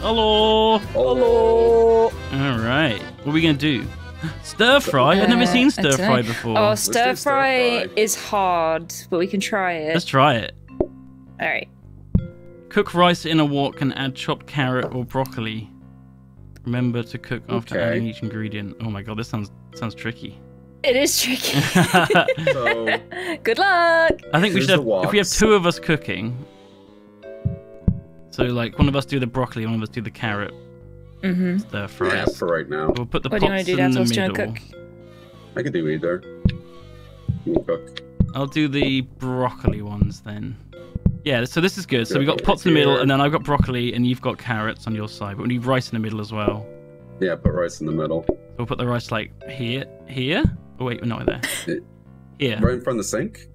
Hello. Hello. All right. What are we gonna do? Stir fry? I've never Uh, seen stir fry before. Oh, do stir stir fry fry. is hard, but we can try it. Let's try it. All right. Cook rice in a wok and add chopped carrot or broccoli. Remember to cook after Okay. adding each ingredient. Oh my god, this sounds sounds tricky. It is tricky. So Good luck. I think we should have, if we have two of us cooking. So like one of us do the broccoli, one of us do the carrot Mm-hmm. stir yeah, fries. for right now, We'll put the What do you want pots to do, in the Dazzles? Middle. cook? I could do either. You can cook. I'll do the broccoli ones then. Yeah, so this is good. So Yeah, we got pots in the middle, and then I've got broccoli, and you've got carrots on your side. But we need rice in the middle as well. Yeah, put rice in the middle, So we'll put the rice like here, here. Oh wait, we're not there. Here. right in front of the sink.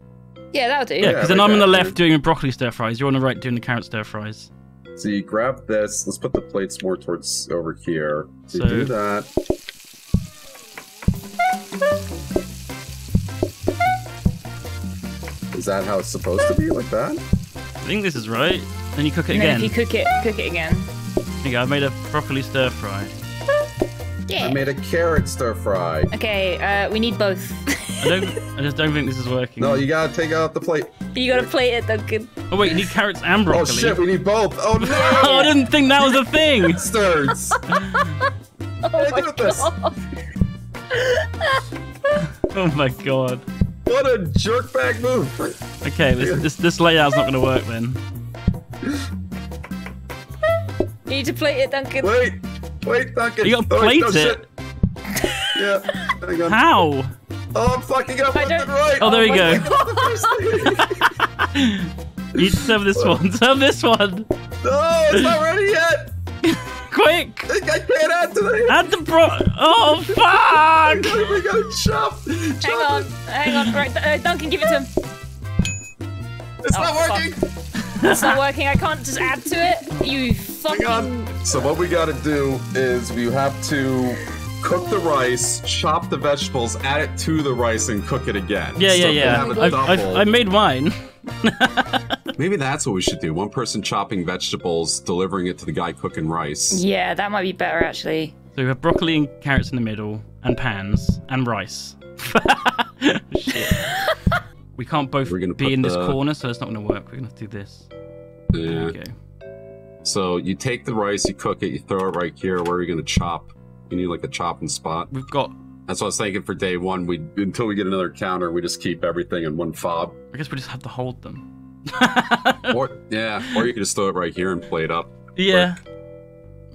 Yeah, that'll do. Yeah, because Yeah, then like I'm on the left yeah. doing the broccoli stir fries. You're on the right doing the carrot stir fries. So you grab this. Let's put the plates more towards over here. So, So- you do that. Is that how it's supposed to be? Like that? I think this is right. Then you cook it And then again. if you cook it, cook it again. There you go. I made a broccoli stir fry. Yeah. I made a carrot stir fry. Okay, uh, we need both. I don't. I just don't think this is working. No, you gotta take out the plate. you gotta plate it, Duncan. Oh wait, you need carrots and oh, broccoli. Oh shit, we need both. Oh no! Oh, I didn't think that was a thing. Stirs. Oh What my do with this? god. Oh my god. What a jerkbag move. Okay, this this, this layout's not going to work then. You need to plate it, Duncan. Wait, wait, Duncan. You gotta Oh, wait, plate no, it. shit. Yeah, hang on. How? Oh, I'm fucking up I left and right. Oh, there we I'm go. fucking up the first thing. You serve this one. Serve this one. no, it's not ready yet. Quick. I can't add to the. Add the bro. Oh fuck! We gotta chop. Hang chop on, hang on. Right, uh, Duncan, give it to him. It's Oh, not fuck. working. It's not working. I can't just add to it. You Hang fucking. on. So what we gotta do is we have to cook the rice, chop the vegetables, add it to the rice, and cook it again. Yeah, yeah, yeah. have a I've, I've. I made mine. Maybe that's what we should do. One person chopping vegetables, delivering it to the guy cooking rice. Yeah, that might be better actually. So we have broccoli and carrots in the middle, and pans, and rice. Shit. We can't both gonna be put in this corner, so it's not going to work. We're going to do this. There Yeah. we go. So you take the rice, you cook it, you throw it right here. Where are you gonna chop? You need like a chopping spot. We've got. That's what I was thinking for day one. We until we get another counter, we just keep everything in one fob. I guess we just have to hold them. Or yeah, or you can just throw it right here and play it up. yeah.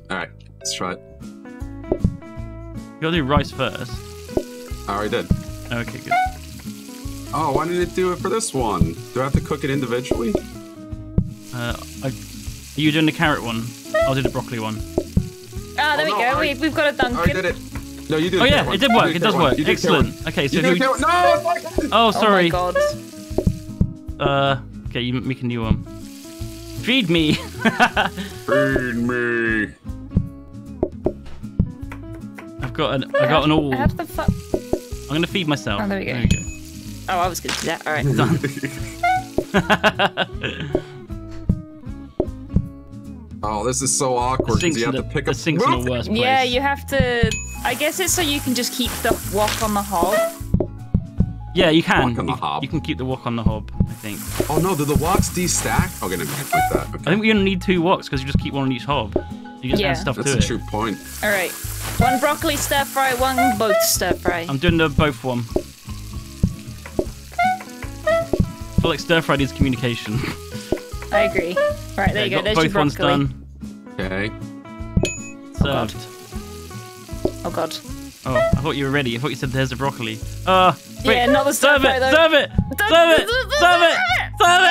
All right, let's try it. You gotta do rice first. I already did. Okay, good. Oh, why didn't it do it for this one? Do I have to cook it individually? Uh, I, are you doing the carrot one? I'll do the broccoli one. Ah, there Oh, we no, go. I- we, we've got a I already did it. No, you did. Oh yeah, one. it did work. It does work. You did Excellent. Okay, so You who? did the carrot- No, fuck. Oh, Oh my sorry. god. Uh, okay, you make a new one. Feed me. Feed me. I've got an. I got an all. How I'm the fuck? I'm gonna feed myself. Oh, there we go. There we go. Oh, I was gonna do that. All right. Done. Oh, this is so awkward because Sinks you have in to pick the up. sinks in the Move! worst place. Yeah, you have to. I guess it's so you can just keep the wok on the hob. Yeah, you can. Wok on the you, hob. you can keep the wok on the hob. I think. Oh no, do the woks destack? Okay, never mind. Like that. I think we're gonna need two woks because you just keep one on each hob. You just Yeah. add stuff That's to a true point. All right. One broccoli stir fry, one both stir fry. I'm doing the both one. I feel like stir fry needs communication. I agree. Right, there Okay, you go. got There's both your ones broccoli. done. Okay. Served. Oh god. Oh, I thought you were ready. I thought you said there's the broccoli. Uh, wait. Yeah, not the stir serve it, though. serve it, Don't- serve it, don't- serve it, serve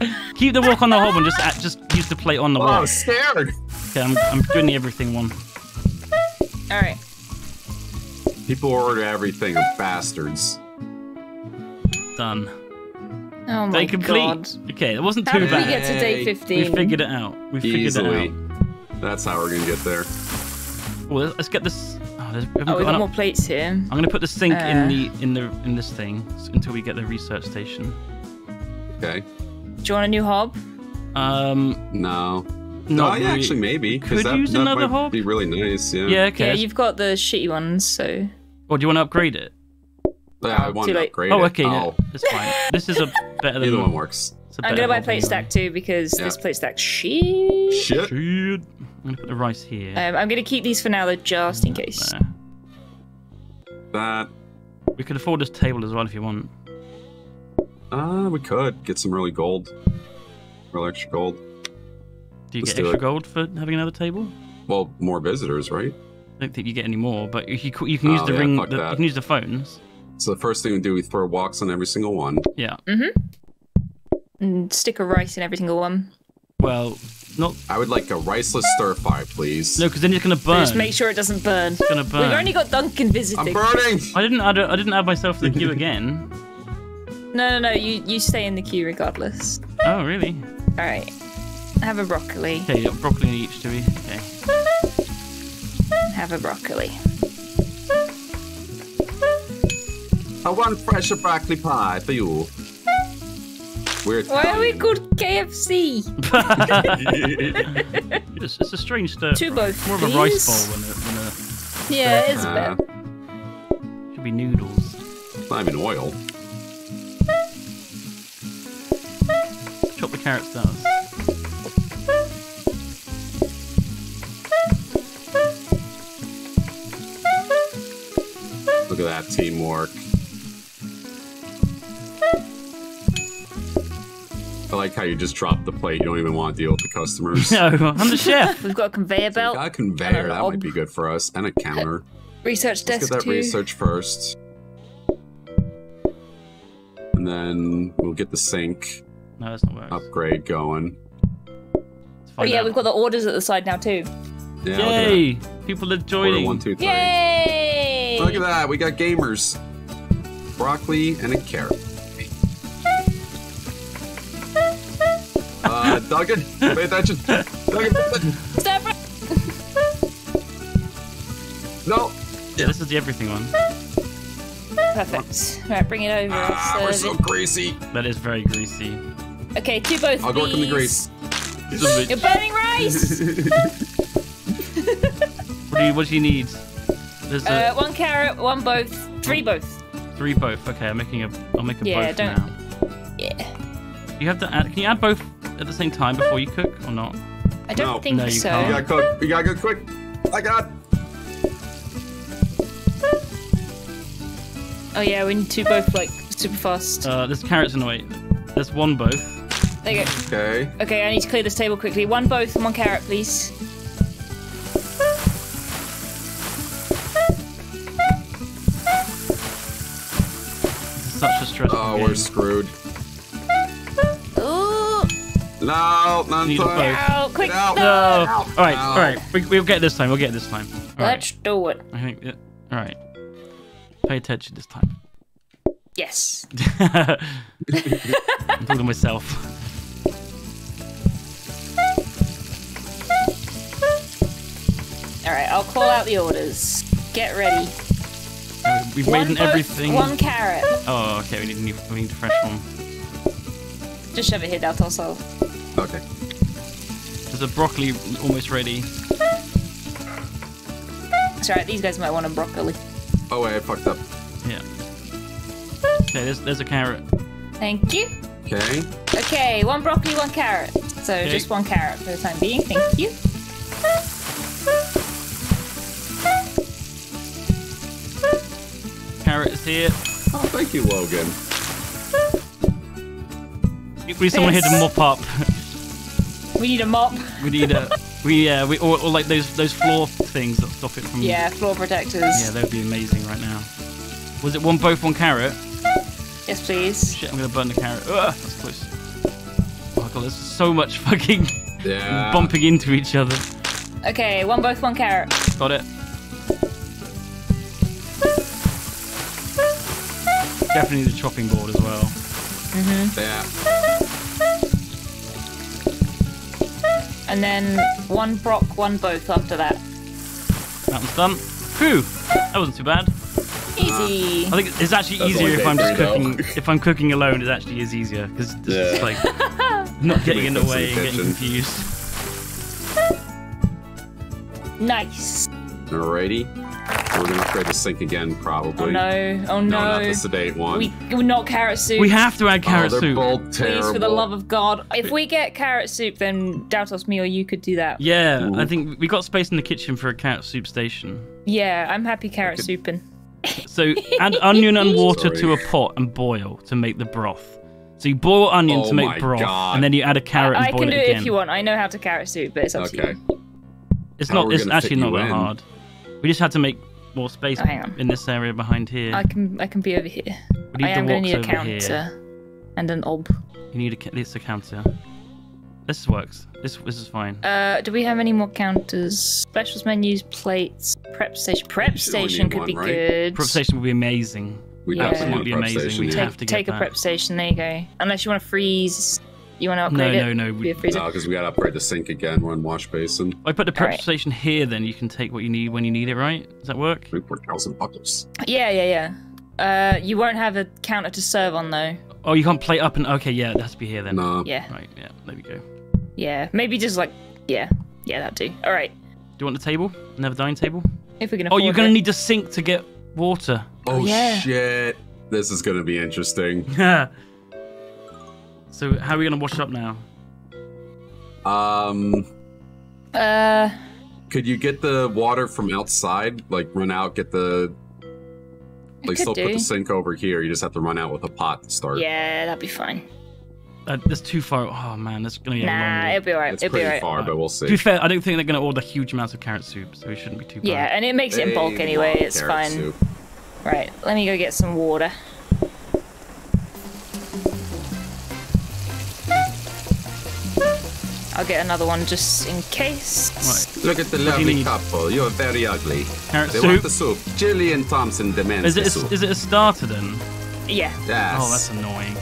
it. Keep the wok on the hob and just just use the plate on the Oh, I wok. was scared. Okay, I'm, I'm doing the everything one. All right. People order everything bastards. Done. Oh my Day complete. god. Okay, that wasn't How too did we bad. get to day Yay. 15? We figured it out. We figured Easily. it out. That's how we're gonna get there. Well, let's- let's get this. Oh, there's, we haven't Oh, we've got got enough- more plates here. I'm gonna put the sink in Uh. the in the in this thing s- until we get the research station. Okay. Do you want a new hob? Um, No. No, Not yeah, really. actually, maybe. 'cause Could that, use that another might hog? be really nice. Yeah. Yeah, okay. Yeah, that's- you've got the shitty ones, so Or do you want to upgrade it? Yeah, I Oh, want too to late. upgrade Oh, it. okay, no, that's fine. This is a better than Either one works. it's a I'm gonna buy hog plate stack too because Yeah. this plate stack shit. Shit. Shit. I'm gonna put the rice here. Um, I'm gonna keep these for now though, just in case. There. That. We could afford this table as well if you want. Uh, we could get some really gold. Real extra gold. Do you Let's get do extra it. gold for having another table? Well, more visitors, right? I don't think you get any more, but you, you, you can use Oh, the yeah, ring. The, you can use the phones. So the first thing we do, we throw walks on every single one. Yeah. Mm-hmm. And stick a rice in every single one. Well, not I would like a riceless stir fry, please. no, because then it's gonna burn. Just make sure it doesn't burn. It's gonna burn. We've only got Duncan visiting. I'm burning. I didn't add. I didn't add myself to the queue again. No, no, no. You you stay in the queue regardless. Oh, really? All right. Have a broccoli. Okay, yeah, broccoli in each, do we? Okay. Have a broccoli. I want fresh broccoli pie for you. We're Why are we called KFC? It's, it's a strange stir. Two fry. both, More of a rice bowl than a, than a Yeah, it is a Uh, bit. should be noodles. It's Not even oil. Chop the carrots down. Look at that teamwork. Like how you just drop the plate. You don't even want to deal with the customers. No, I'm the chef. We've got a conveyor belt. Got a conveyor. And That might be good for us. And a counter. Research desk. Let's get that too. research first. And then we'll get the sink No, that's not works. upgrade going. Oh yeah, out. we've got the orders at the side now too. Yeah, Yay! People are that. Order joining. one, two, three. Yay! Look at that. We got gamers. Broccoli and a carrot. Duncan, pay attention. Duncan, pay attention. Step right- No. Yeah, this is the everything one. Perfect. Right, bring it over. I'll Ah, we're serve so greasy. That is very greasy. Okay, two both. I'll go work in the grease. You're burning rice. What do you, what do you need? There's a, uh, one carrot, one both, three both. three both. Okay, I'm making a. I'll make a Yeah, both don't- now. Yeah. You have to add. Can you add both at the same time before you cook or not? I don't No. think No, you so. can't. We gotta cook. We gotta cook quick. I got. Oh yeah, we need two both like super fast. Uh, there's carrots in the way. There's one both. there you go. Okay. Okay, I need to clear this table quickly. One both and one carrot, please. This is such a stressful Oh, game. we're screwed. Ooh! No, not Need a time. Out, quick! Get out. No! No. All right, Ow. all right. We, we'll get it this time. We'll get it this time. All right. Let's do it. I think. It, all right. Pay attention this time. Yes. I'm talking to myself. All right, I'll call out the orders. Get ready. We've one made everything. One carrot. Oh, okay. We need a new. We need a fresh one. Just shove it here, Delta also. Okay. There's a broccoli almost ready. It's alright, these guys might want a broccoli. Oh wait, I fucked up. Yeah. Okay. There's there's a carrot. Thank you. Okay. Okay, one broccoli, one carrot. So Okay. just one carrot for the time being. Thank you. Carrot is here. Oh, thank you, Logan. We need someone here to mop up. We need a mop. We need a. We yeah. We or, or like those those floor things that stop it from. Yeah, floor protectors. Yeah, that would be amazing right now. Was it one both one carrot? Yes, please. Shit, I'm gonna burn the carrot. Ugh, that's close. Oh god, there's so much fucking Yeah. bumping into each other. Okay, one both, one carrot. Got it. Definitely the chopping board as well. Mhm. Yeah. And then one brock, one both after that. That one's done. Whew, that wasn't too bad. Easy. I think it's actually That's easier if I'm just day three, though. cooking. If I'm cooking alone, it actually is easier because it's just like not getting in the way and getting confused. Nice. Alrighty. We're gonna upgrade the sink again, probably. Oh no. Oh No, no. not the sedate one. we we're not carrot soup. We have to add carrot oh, they're soup. both terrible. Please, for the love of God. If we get carrot soup, then Daltos, me or you could do that. Yeah, Ooh. I think we got space in the kitchen for a carrot soup station. Yeah, I'm happy carrot souping. So add onion and water to a pot and boil to make the broth. So you boil onion Oh to make broth, God. and then you add a carrot I and boil can do it it again. if you want. I know how to carrot soup, but it's up to Okay. you. It's How not. It's actually not that in? hard. We just had to make more space Oh, in this area behind here. I can I can be over here. we need I am the going to need a over here. counter and an ob. You need a ca- this a counter. This works. This this is fine. Uh, do we have any more counters? Specials menus, plates, prep station. Prep station need could one, be right? good. Prep station would be amazing. We Yeah. Absolutely want amazing. station, We yeah. have to Take get take a that. prep station. There you go. Unless you want to freeze. You want to No, upgrade it? no, no. Be We, a freezer. No, because we gotta upgrade the sink again. We're in wash basin. I put the prep Alright. station here. Then you can take what you need when you need it. Right? Does that work? Three four thousand buckles. Yeah, yeah, yeah. Uh, you won't have a counter to serve on though. Oh, you can't plate up and okay. Yeah, it has to be here then. No. Yeah, Right. Yeah. There we go. Yeah. Maybe just like, yeah, yeah, that do. All right. Do you want the table? Another dining table? If we can Oh, you're gonna need the sink to get water. Oh yeah. shit! This is gonna be interesting. so how are we gonna wash it up now? Um, Uh, could you get the water from outside? Like run out, get the. I Like could still put the sink over here. You just have to run out with a pot to start. yeah, that'd be fine. Uh, that's too far. Oh man, that's gonna get Nah, long. it'll be alright. It's It'll be pretty alright. far, but we'll see. To be see. fair, I don't think they're gonna order huge amounts of carrot soup, so it shouldn't be too bad. Yeah, and it makes it in bulk anyway. It's fine. soup. Right, let me go get some water. I'll get another one just in case. Right. Look at the do you lovely need? couple. You're very ugly. Carrot They want soup. the soup. Gillian Thompson demands Is it the a, soup. is it a starter then? Yeah. yes. Oh, that's annoying.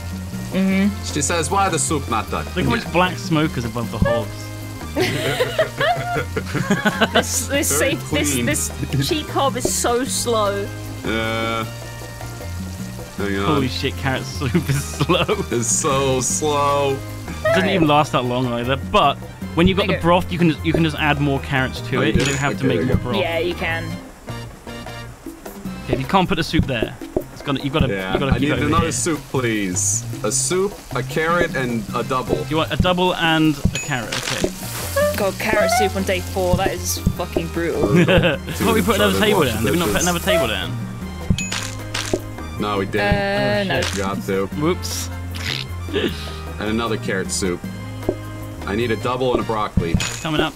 Mm hmm She says, "Why the soup not done?" Look how much black smoke is above the hobs. This this safe this this cheap hob is so slow. Uh, hang on. Holy shit, carrot soup is slow. It's so slow. It doesn't even last that long either. But when you've got the broth, you can you can just add more carrots to Oh, it. you You do? don't have to make there more broth. Yeah, you can. Okay, you can't put the soup there. It's got you've got to Yeah, you've got to I keep need it over another here. soup, please. A soup, a carrot, and a double. You want a double and a carrot. Okay. God, carrot soup on day four. That is fucking brutal. Why don't we put another table down? the Did we not put another table down? No, we didn't. Uh, no. Got to. Whoops. And another carrot soup. I need a double and a broccoli. Coming up.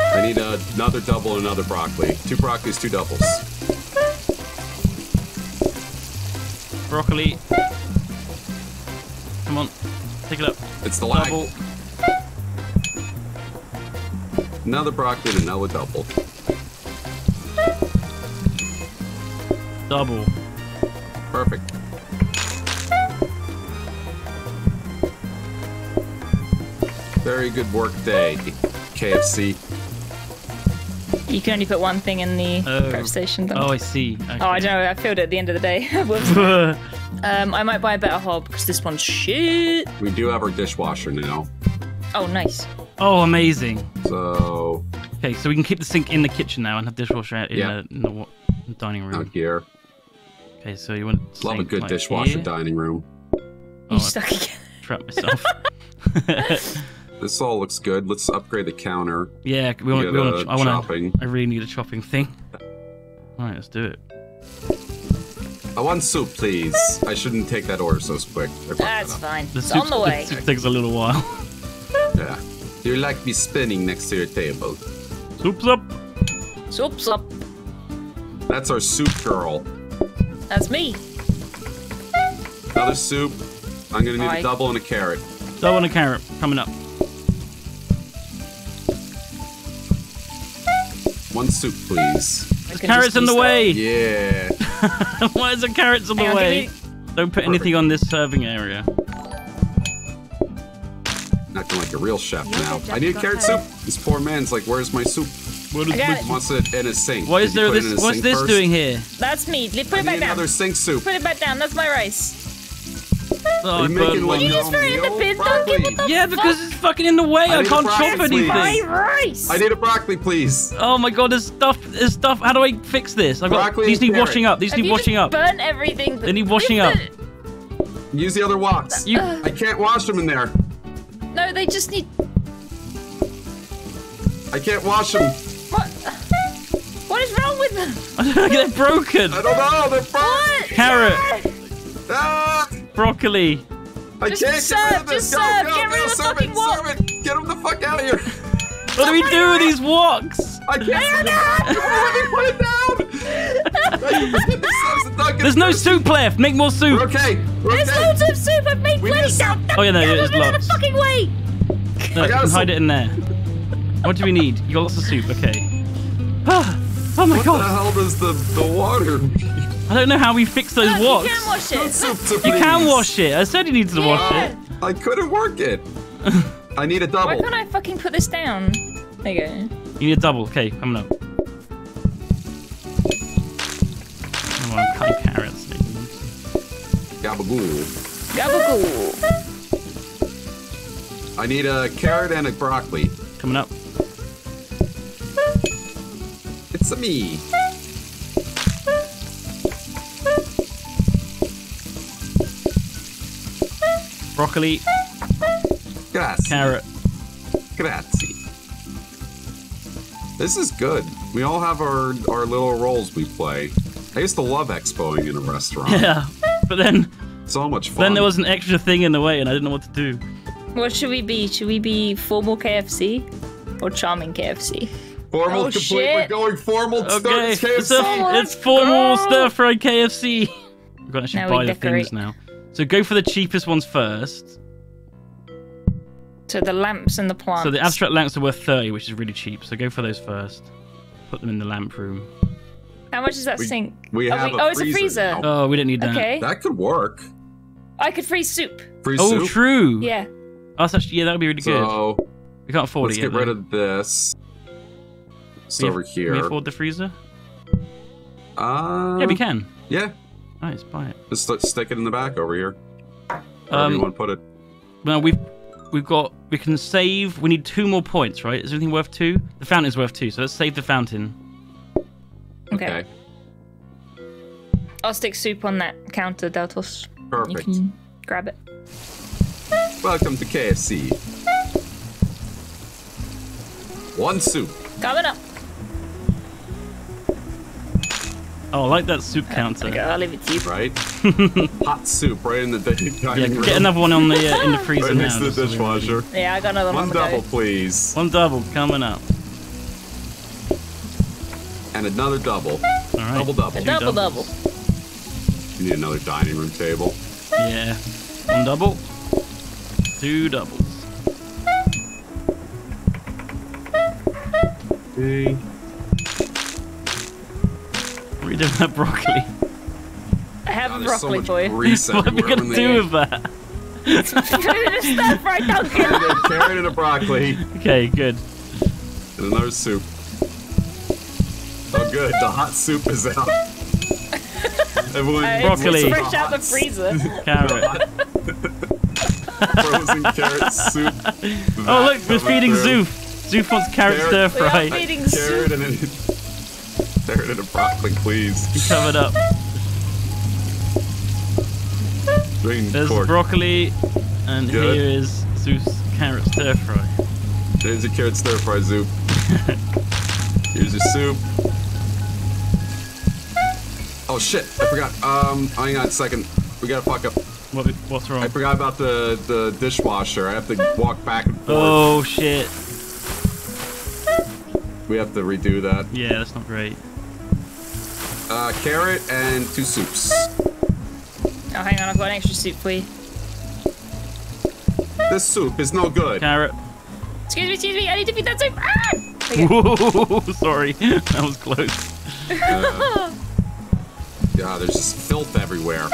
I need a, another double and another broccoli. Two broccolis, two doubles. Broccoli. Come on. Pick it up. It's the lag. Double. Another broccoli and another double. Double. Perfect. Very good work day, KFC. You can only put one thing in the Oh. prep station. Though. Oh, I see. Okay. Oh, I don't know. I filled it at the end of the day. Um, I might buy a better hob because this one's shit. We do have our dishwasher now. Oh, nice. oh, amazing. So, Okay, so we can keep the sink in the kitchen now and have dishwasher out in, Yeah. the, in the wa- dining out room. here. Okay, so you want Love a good like dishwasher here? dining room. You Oh, I stuck again. trapped myself. This all looks good. Let's upgrade the counter. yeah, we want. Get We a want. I uh, want chopping. to. I really need a chopping thing. All right, let's do it. I want soup, please. I shouldn't take that order so quick. That's fine. The It's soup, on the way. soup takes a little while. Yeah. You like me spinning next to your table. Soup's up. Soup's up. That's our soup girl. That's me. Another soup. I'm gonna need Aye. a double and a carrot. Double and a carrot coming up. One soup, please. There's carrots in the use that. way. Yeah. Why is there carrots in the Hang way? me- Don't put anything on this serving area. Acting like a real chef now. I need carrot soup. This poor man's like, where's my soup? What is I what- it. He wants it in his sink. Why is you there this? in his What's sink this first? doing here? That's me. Put I it back need down. another sink soup. Put it back down. That's my rice. Oh, Are you making burned like one. You just threw it in the bin, meal? Duncan, what the Yeah, because it's fucking in the way. I I, can't broccoli, chop anything. My rice. I need a broccoli, please. Oh my god, there's stuff. There's stuff. How do I fix this? I've got. Broccoli These need carrot. washing up. These Have need you washing just up. Burn everything. They need washing up. Use the other woks. You. I can't wash them in there. No, they just need. I can't wash them. What? What is wrong with them? They're broken. I don't know. They're broken. What? Carrot, Ah, broccoli. I Just can't serve, get rid of this. just Go, serve. go, Get go, rid of the serve fucking it, wok. serve it. Get them the fuck out of here. What do we do with these woks? I can't. Let me put it down. I can put this sauce in Duncan There's no soup left. Make more We're soup. okay. We're There's okay. loads of soup. I've made We plenty. need Down, Oh, yeah, no, down, there's down, down lots. the fucking way. No, you can some. hide it in there. What do we need? You got lots of soup. Okay. Oh my god! What the hell does the the water? I don't know how we fix those Look, you can wash it. soup You can wash it. I said you needed to wash it. I couldn't work it. I need a double. Why can't I fucking put this down? There you go. You need a double. Okay, coming up. Come on, cutting carrots. Gabagool. Gabagool. I need a carrot and a broccoli. Coming up. It's a me. Broccoli, Grazie. carrot. Grazie. This is good. We all have our our little roles we play. I used to love expoing in a restaurant. Yeah. But then, So much fun. then there was an extra thing in the way, and I didn't know what to do. What should we be? Should we be formal KFC or charming KFC? formal Oh, complete. shit. We're going formal. Okay, Start it's, a, KFC. it's formal Go! stir fried KFC. We've got to actually Now buy the decorate. things now. So go for the cheapest ones first. So the lamps and the plants. So the abstract lamps are worth 30, which is really cheap. So go for those first. Put them in the lamp room. How much does that We- sink? we oh, have a oh, it's a freezer freezer. now. Oh, we didn't need that. Okay. That could work. I could freeze soup. Free soup. Oh, soup. true. Yeah. Oh, that's actually, yeah, that would be really good. So We can't afford let's it yet. get rid though. of this. It's Can we- over Can we here. afford the freezer? Uh, yeah, we can. Yeah, Nice, buy it. just st- stick it in the back over here. Wherever you Um, want to put it. well, we've we've got we can save. We need two more points, right? Is anything worth two? The fountain's worth two, so let's save the fountain. Okay. I'll stick soup on that counter, Daltos. You Perfect. can grab it. Welcome to KFC. One soup. Coming up. Oh, I like that soup counter. Okay, I'll leave it to you. right? Hot soup right in the di- Yeah, dining room. get another one on the uh, in the freezer right now. next to the just so dishwasher. Yeah, I got another one. One double, go. please. One double coming up. And another double. All right. Double double. A double doubles. double. You need another dining room table. Yeah. One double. Two doubles. Okay. What are you doing that broccoli? I have God, a there's so broccoli much for you. grease what are we gonna when do they- with that? Stir fry Duncan. Carrot and- carrot and a broccoli Okay, good. and another soup. Oh, good. The hot soup is out. Everyone, Uh, it's Broccoli. Fresh out the freezer. Carrot. frozen carrot soup. Oh look, we're feeding Zoof. Zoof wants carrot Carrot. stir We are fry. feeding Carrot soup. and and a broccoli, please. Covered up. Drain There's broccoli, and Good. here is Zeus carrot stir fry. There's your carrot stir fry soup. Here's your soup. Oh shit! I forgot. Um, hang on a second. We gotta fuck up. What, what's wrong? I forgot about the the dishwasher. I have to walk back and forth. Oh shit. We have to redo that. Yeah, that's not great. Uh, carrot and two soups. Oh, hang on, I've got an extra soup for you. This soup is no good. Carrot. Excuse me, excuse me, I need to feed that soup. Ah! Okay. Whoa, sorry. That was close. Uh, yeah, there's just filth everywhere.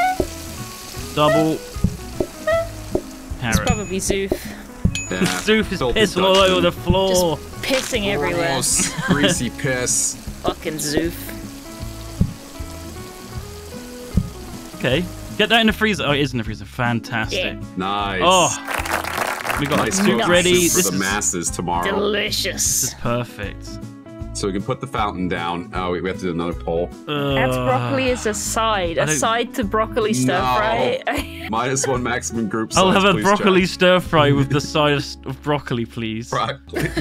Double. It's Carrot. probably Zoof. Yeah, Zoof is pissing all over the floor. Pissing everywhere. Gross, greasy piss. Fucking Zoof. Okay. Get that in the freezer. Oh, it is in the freezer. Fantastic. Yeah. Nice. Oh, we got nice soup focus ready. for This the is, masses tomorrow. Delicious. this is perfect. So we can put the fountain down. Oh, we have to do another poll. Add Uh, broccoli as a side. A side to broccoli stir No. fry. Minus one maximum group size. I'll have a broccoli chat. stir fry with the side of broccoli, please. Broccoli.